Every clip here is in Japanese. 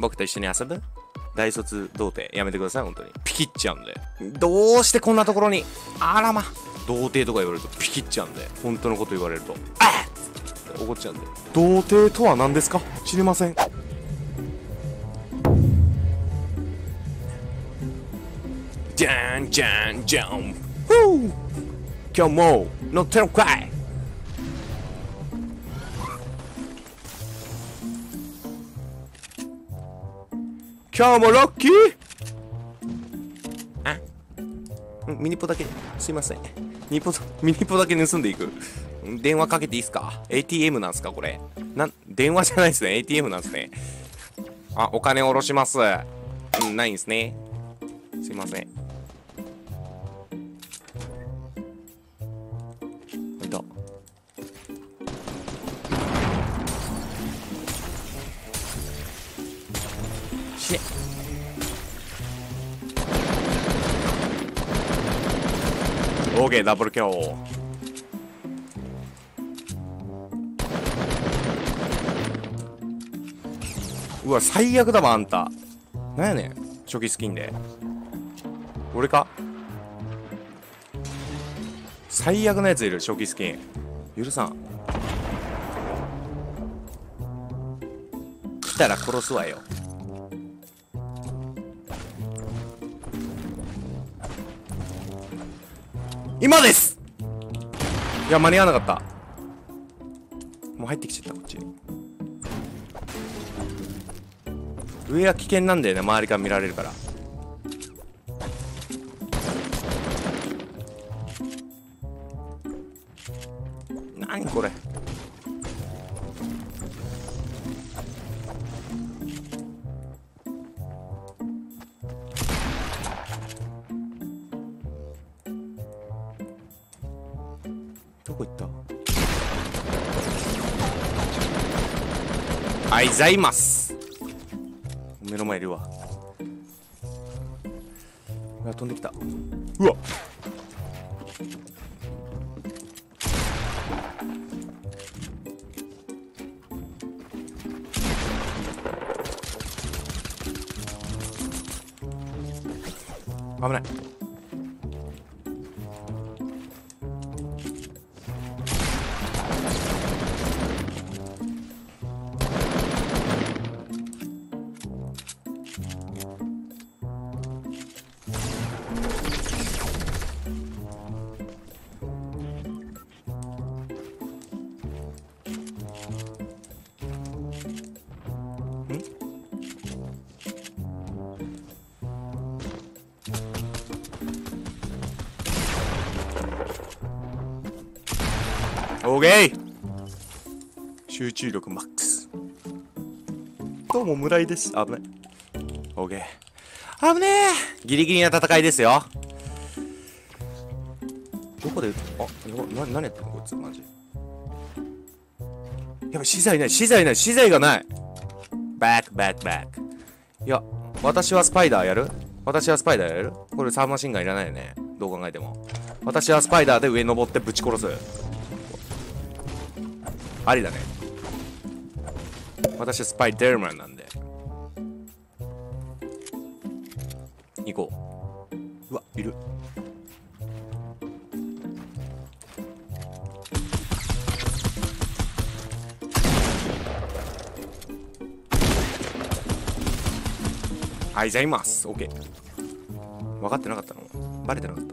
僕と一緒に遊ぶ？大卒童貞やめてください、本当に。ピキっちゃうんで。どうしてこんなところに、あらま。童貞とか言われるとピキっちゃうんで。本当のこと言われると、あっ怒っちゃうんで。童貞とは何ですか？知りません。じゃんじゃんじゃん。ふう今日も乗ってるかい今日もロッキー？あ？ミニポだけ。すいません。ミニポミニポだけ盗んでいく。電話かけていいっすか ?ATM なんすかこれ。なん電話じゃないですね。ATM なんすね。あお金下ろします。うんないんすね。すいません。し。ねオーケーダブルキャー。うわ最悪だわあんた。なんやねん。初期スキンで。俺か？最悪なやついる初期スキン。許さん。来たら殺すわよ。今です。いや間に合わなかった。もう入ってきちゃったこっち。に上は危険なんだよね周りから見られるから。どこ行った？あいざいます。目の前いるわ。うわ飛んできた。うわ。危ないオーケー。集中力マックス。どうも村井です。危ない。オーケー。危ねえ。ギリギリな戦いですよ。どこであな何やってんの？こいつ。マジ。やばい。資材ない。資材ない。資材がない。バックバックバック。いや私はスパイダーやる？私はスパイダーやる？これサーマシンガンいらないよね。どう考えても。私はスパイダーで上登ってぶち殺す。ありだね。私はスパイダーマンなんで。行こう。うわいる。はいじゃあいます。オッケー。分かってなかったの？バレてなかっ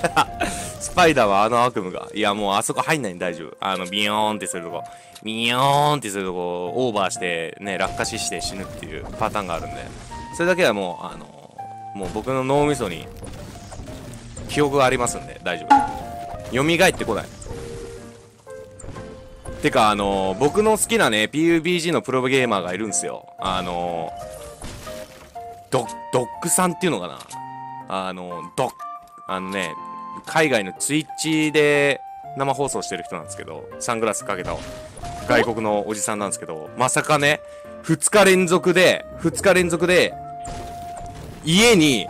た？スパイダーはあの悪夢が。いや、もうあそこ入んないん大丈夫。あの、ビヨーンってするとこ。ビヨーンってするとこ、オーバーして、ね、落下死して死ぬっていうパターンがあるんで。それだけはもう、あの、もう僕の脳みそに、記憶がありますんで、大丈夫。蘇ってこない。てか、あの僕の好きなね、PUBG のプロゲーマーがいるんですよ。あのドッドックさんっていうのかなあの、ドッ、あのね、海外のツイッチで生放送してる人なんですけど、サングラスかけた外国のおじさんなんですけど、まさかね、2日連続で、2日連続で、家に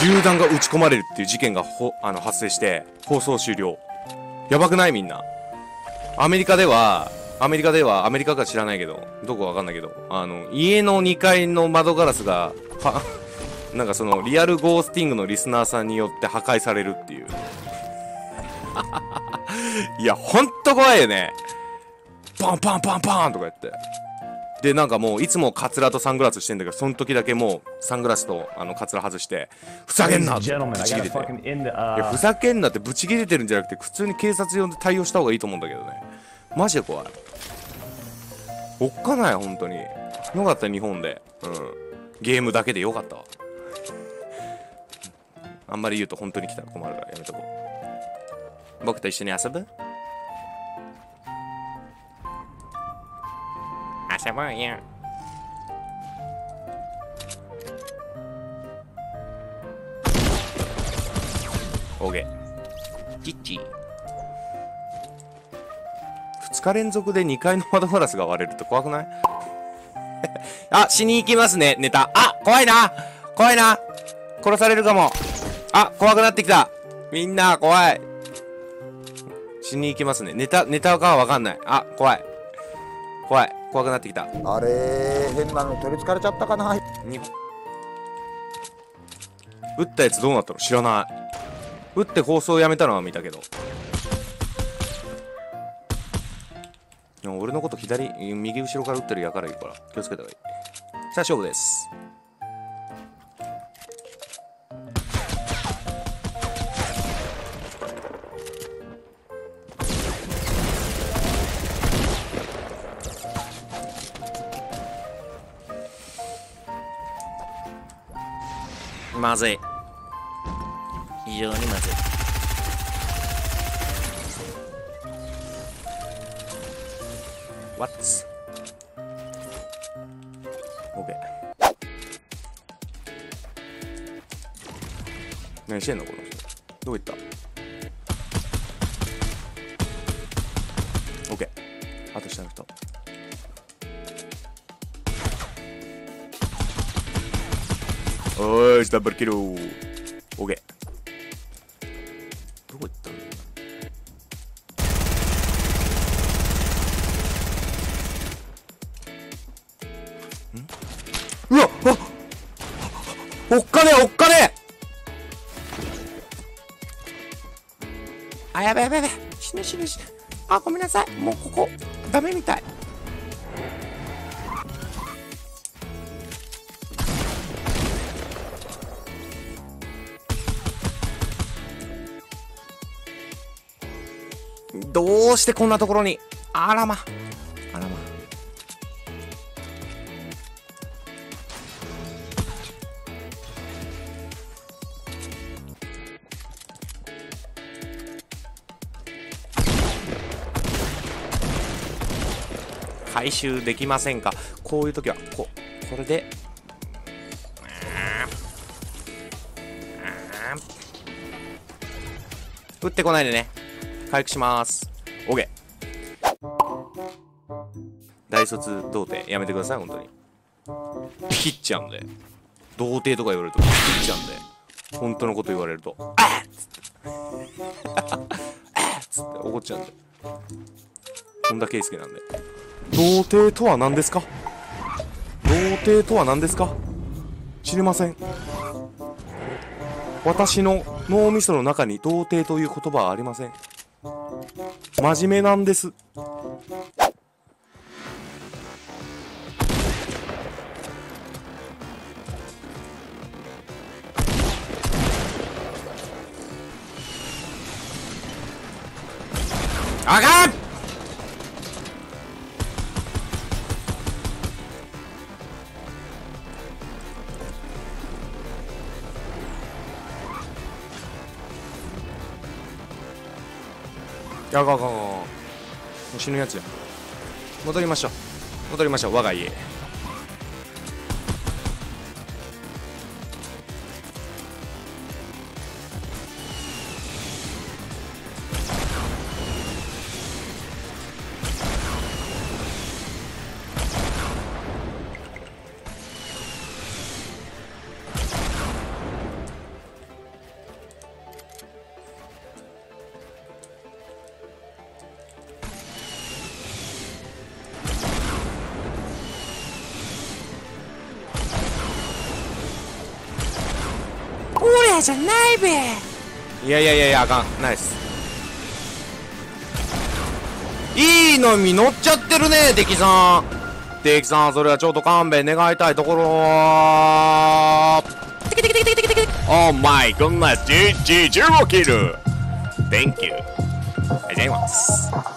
銃弾が撃ち込まれるっていう事件がほあの発生して、放送終了。やばくない？みんな。アメリカでは、アメリカでは、アメリカか知らないけど、どこかわかんないけど、あの、家の2階の窓ガラスが、は、なんかその、リアルゴースティングのリスナーさんによって破壊されるっていう。いや、ほんと怖いよね。パンパンパンパンとか言って。で、なんかもう、いつもカツラとサングラスしてんだけど、その時だけもう、サングラスと、あの、カツラ外して、ふざけんなってぶち切れて。uh, ふざけんなってブチ切れてるんじゃなくて、普通に警察呼んで対応した方がいいと思うんだけどね。マジで怖い。おっかない、本当に。よかった、日本で。うん。ゲームだけでよかったわ。あんまり言うと本当に来たら困るからやめとこう。僕と一緒に遊ぶ？遊ぼうよ。オーケー。チッチ。2日連続で2階の窓ガラスが割れるって怖くない？あ、死に行きますね、ネタ。あ、怖いな怖いな殺されるかも。あ、怖くなってきた。みんな、怖い。死に行きますね。ネタ、ネタかはわかんない。あ、怖い。怖い。怖くなってきた。あれ変なの取りつかれちゃったかなに撃ったやつどうなったの？知らない。撃って放送やめたのは見たけど。俺のこと左、右後ろから撃ってるやからいいから気をつけた方がいい。さあ勝負です。まずい。非常にまずい。What? OK。何してんのこの人。どこ行った ?OK。あと下の人。おーし、ダブルキルー。オッケー。どこ行ったのん？うわあおっかねおっかねあ、やべやべやべ。死ぬ死ぬ死ぬ。あ、ごめんなさい。もうここ、ダメみたい。どうしてこんなところに？あらま。あらま。回収できませんか？こういう時はここれで。打ってこないでね。回復します。OK。大卒童貞やめてください、本当に。切っちゃうんで。童貞とか言われると切っちゃうんで。本当のこと言われると、あっつって。あっつって怒っちゃうんで。本田圭佑なんで。童貞とは何ですか？童貞とは何ですか？知りません。私の脳みその中に童貞という言葉はありません。真面目なんです。あかんあかんあかんかんもう死ぬやつや。戻りましょう。戻りましょう。我が家じゃないべいやいやいやいやあかんナイスいいのに乗っちゃってるね敵さん敵さんそれはちょっと勘弁願いたいところ Oh my goodness GG15 キル Thank you ありがとうございます